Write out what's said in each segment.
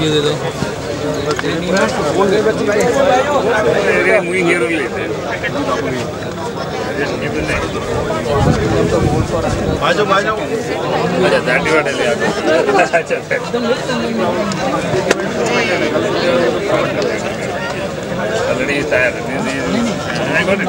ये दे दो muy hero लेते हैं आ जाओ आ जाओ अच्छा दाढ़ी वाले ले आते अच्छा already is tired I got it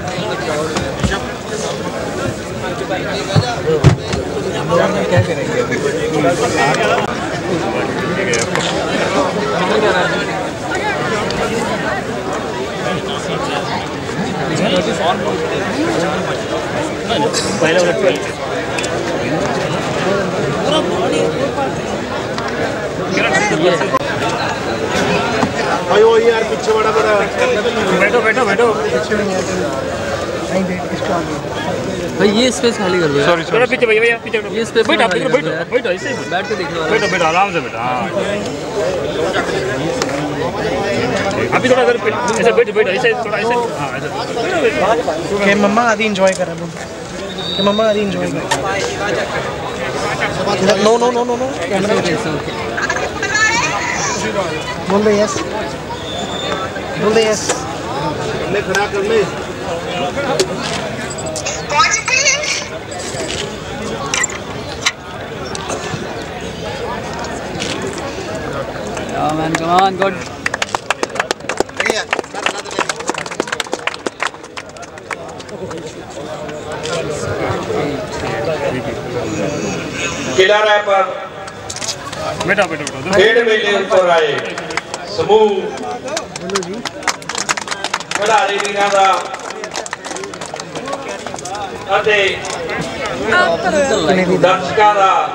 क्या करेंगे पहले वाला ट्वेल्व भाई वो यार पीछे बड़ा बड़ा बैठो बैठो बैठो। भाई ये स्पेस खाली कर दो सॉरी थोड़ा पीछे भैया भैया पीछे बैठो ये स्पेस बैठो बैठो बैठो बैठो ऐसे बैठ के देखने वाला बैठो बैठो आराम से बैठो हाँ। अभी थोड़ा इधर बैठो, ऐसे बैठो बैठो ऐसे थोड़ा ऐसे हाँ ऐसे बैठो, बैठो। मम्मा आदि इंजॉय कर रहा है कि मम्मा आदि इंजॉय कर रहे no no no no no camera बोल दे यस बोल दे यस ले खड़ा कर ले Pode vir. Yeah, man, come on, good. Here, grab another baby. किनारा पर बेटा बेटा बेटा डेढ़ मिलियन पर आए समूह खिलाड़ी टीम का ਅਤੇ ਦਰਸ਼ਕਾਂ ਦਾ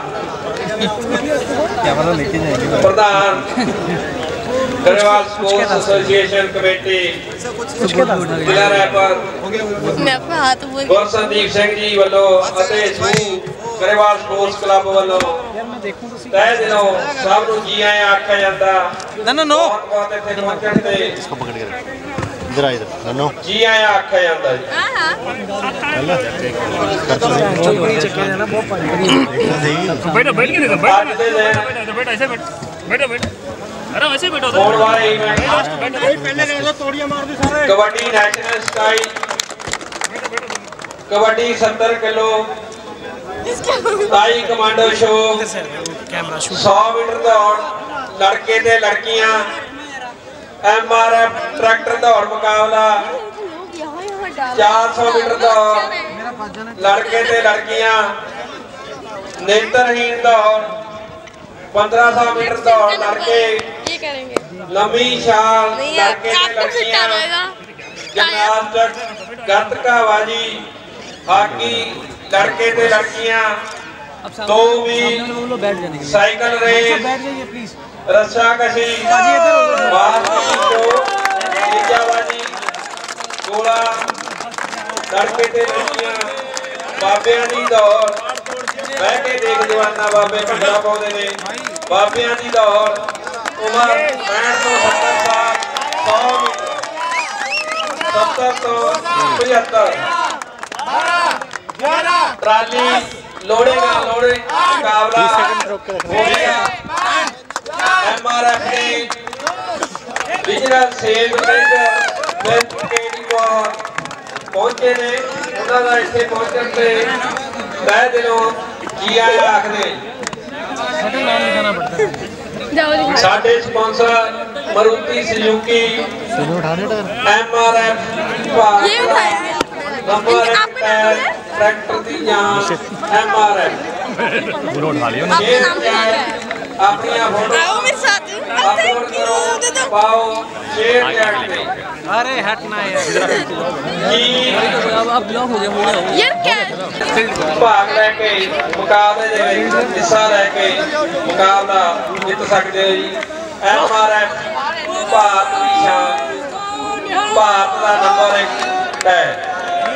ਕੈਮਰਾ ਲੈ ਕੇ ਜਾਏਗੇ ਪ੍ਰਧਾਨ ਗਰੇਵਾਲ ਸਪੋਰਟਸ ਐਸੋਸੀਏਸ਼ਨ ਕਮੇਟੀ ਜ਼ਿਲ੍ਹਾ ਰਾਏਪੁਰ ਮੈਂ ਆਪਣਾ ਹੱਥ ਬੋਲ ਗੁਰਸਦੀਪ ਸਿੰਘ ਜੀ ਵੱਲੋਂ ਅਤੇ ਸੂ ਗਰੇਵਾਲ ਸਪੋਰਟਸ ਕਲੱਬ ਵੱਲੋਂ ਤੈ ਦਿਨੋਂ ਸਭ ਨੂੰ ਜੀ ਆਇਆਂ ਆਖਿਆ ਜਾਂਦਾ ਨਾ ਨਾ ਨੋ ਬਹੁਤ ਬਹੁਤ ਇੱਥੇ ਪਹੁੰਚਣ ਤੇ इसको पकड़ के रख इधर आ इधर नन्नो ਜੀ ਆਇਆਂ ਆਖਿਆ ਜਾਂਦਾ ਜੀ हाँ हाँ कर चलो चौकड़ी चक्के जाना बहुत पानी बैठो बैठ के देखो बैठो ਅੱਜ ਦੇ ਦਿਨ बैठो बैठो ऐसे बैठो बैठो बैठो अरे वैसे ही बैठो ਹੋਣ ਵਾਲੇ ਇਵੈਂਟ पहले रह लो तोड़ियां मार दी सारे kabaddi national style kabaddi 70 kilo ਤਾਈ commando show camera shoot 100 metre ਦੌੜ ਲੜਕੇ ਐਮ ਆਰ ਐਫ ਟਰੈਕਟਰ ਦੌੜ ਮੁਕਾਬਲਾ। 400 ਮੀਟਰ ਦੌੜ। ਲੜਕੇ ਤੇ ਲੜਕੀਆਂ। ਨੇਤਰਹੀਨ ਦੌੜ। 1500 ਮੀਟਰ ਦੌੜ ਲੜਕੇ। ਲੰਮੀ ਛਾਲ ਲੜਕੇ ਤੇ ਲੜਕੀਆਂ। ਗਨਾਸਟਿਕ ਗੱਤਕਾਬਾਜੀ ਹਾਕੀ, ਲੜਕੇ ਤੇ ਲੜਕੀਆਂ। ਦੋ ਵੀ लोग बैठ जाने के लिए ਸਾਈਕਲ ਰੇਸ बैठ जाइए प्लीज ਰੱਸਾ ਕਸ਼ੀ ਬਾਸਕਟਬਾਲ ਤੀਜਾ ਬਾਜੀ ਗੋਲਾ ਲੜਕੇ ਤੇ ਲੜਕੀਆਂ ਬਾਬਿਆਂ ਦੀ ਦੌੜ ਬਹਿ ਕੇ ਦੇਖ ਜਵਾਨਾ ਬਾਬੇ ਭੰਗੜਾ ਪਾਉਂਦੇ ਨੇ ਬਾਬਿਆਂ ਦੀ ਦੌੜ ਉਮਰ 65 ਤੋਂ 70 ਸਾਲ 100 ਮੀਟਰ 70 ਤੋਂ 75 ਟਰਾਲੀ ਲੋੜੇਗਾ ਲੋੜੇ लौड़ेगा लौड़े मुकाबला। हो गया एम आर एफ़ ने रीजनल सेल पहुँचे ने। उन्होंने इतने पहुँचने से तय दिलों जी आए आखने साढ़े sponsor Maruti Suzuki. M R F ये उठाएंगे ਨੰਬਰ इनके- आपके नाम क्या है? ਟਰੈਕਟਰ ਦੀ ਜਾਨ ਐਮਆਰਐਫ गुरु उठा लियो आपका नाम क्या है ਆਪਣੀਆਂ ਫੋਟੋ आओ मेरे साथ ਅਪਲੋਡ ਕਰੋ ਪਾਓ ਸ਼ੇਅਰ ਕਰਦੇ अरे हटना यार ਕੀ अब अब ब्लॉक हो गया हो गया यार क्या है? ਭਾਗ ਲੈ ਕੇ ਮੁਕਾਬਲੇ ਦੇ ਵਿੱਚ ਹਿੱਸਾ ਲੈ ਕੇ ਮੁਕਾਬਲਾ ਜਿੱਤ ਸਕਦੇ ਹੋ ਜੀ ਐਮਆਰਐਫ ਭਾਰਤ ਦੀ ਸ਼ਾਨ ਭਾਰਤ ਦਾ ਨੰਬਰ 1 ਹੈ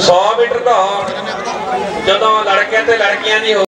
सौ मीटर तो जो लड़के लड़किया नहीं हो